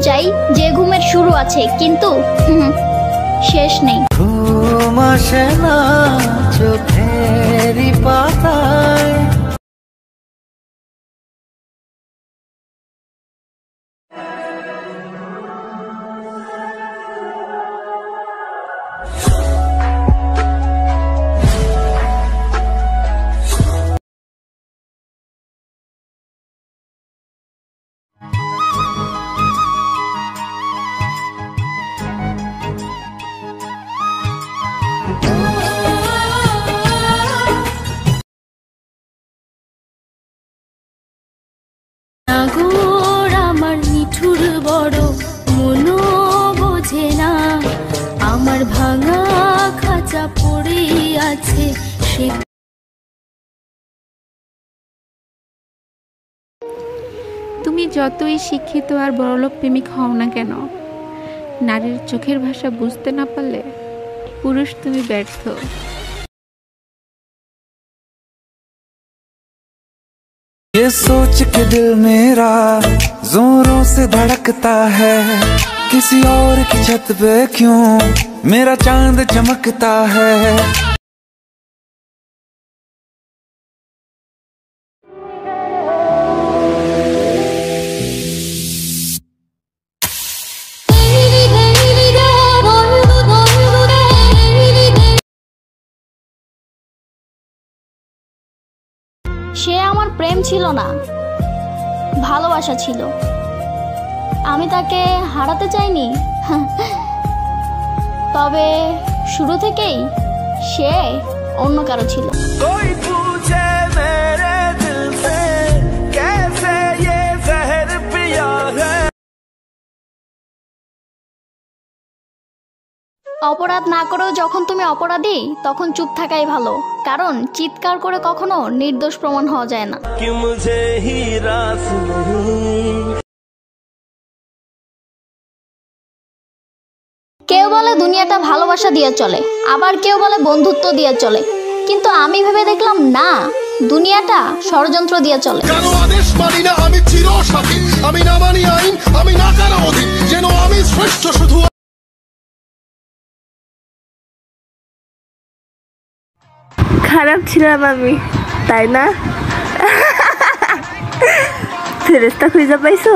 চাই যে ঘুমের শুরু আছে কিন্তু শেষ নেই। ঘুম আসে না চোখেরই পাতায় নাগর আমার মিঠুর বড় মনো বোঝে না। আমার ভাঙা খাঁচা পড়ে আছে, সে তুমি যতই শিক্ষিত আর বড়লোক প্রেমিক হও না কেন, নারীর চোখের ভাষা বুঝতে না পারলে পুরুষ তুমি ব্যর্থ। ये सोच के दिल मेरा जोरों से धड़कता है। किसी और की छत पे क्यों मेरा चाँद चमकता है? সে আমার প্রেম ছিল না, ভালোবাসা ছিল। আমি তাকে হারাতে চাইনি। তবে শুরু থেকেই সে অন্য কারও ছিল। অপরাধ না করেও যখন তুমি অপরাধী তখন চুপ থাকাই ভালো। কারণ চিৎকার করে কখনো নির্দোষ প্রমাণ হওয়া যায় না। কেউ বলে দুনিয়াটা ভালোবাসা দিয়ে চলে আবার কেউ বলে বন্ধুত্ব দিয়ে চলে। কিন্তু আমি ভেবে দেখলাম না দুনিয়াটা ষড়যন্ত্র দিয়ে চলে। আমি না মানি আইন আমি না যেন আমি শ্রেষ্ঠ শুধু খারাপ ছিলাম আমি তাই না? ফেরেস্তা খুঁজে পাইছো?